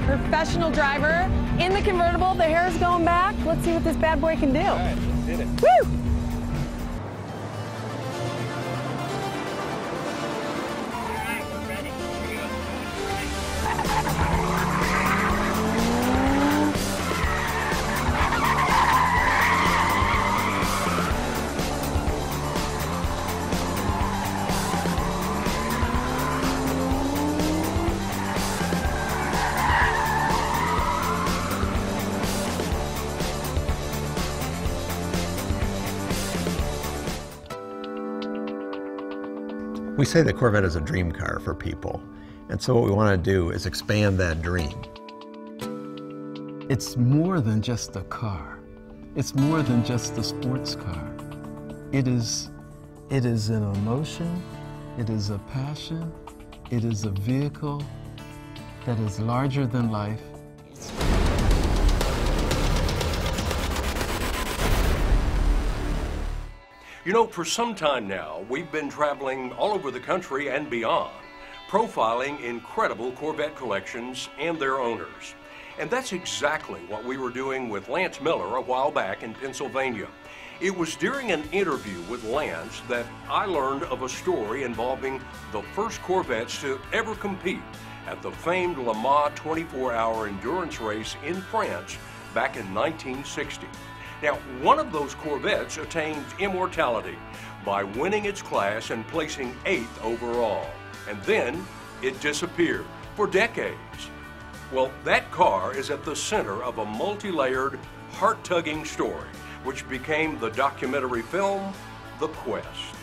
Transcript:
Professional driver, in the convertible. The hair's going back. Let's see what this bad boy can do. All right, let's hit it. Woo! We say the Corvette is a dream car for people. And so what we want to do is expand that dream. It's more than just a car. It's more than just a sports car. It is, it is an emotion, it is a passion, it is a vehicle that is larger than life. You know, for some time now, we've been traveling all over the country and beyond, profiling incredible Corvette collections and their owners. And that's exactly what we were doing with Lance Miller a while back in Pennsylvania. It was during an interview with Lance that I learned of a story involving the first Corvettes to ever compete at the famed Le Mans 24 hour endurance race in France back in 1960. Now, one of those Corvettes attained immortality by winning its class and placing eighth overall. And then it disappeared for decades. Well, that car is at the center of a multi layered, heart tugging story, which became the documentary film The Quest.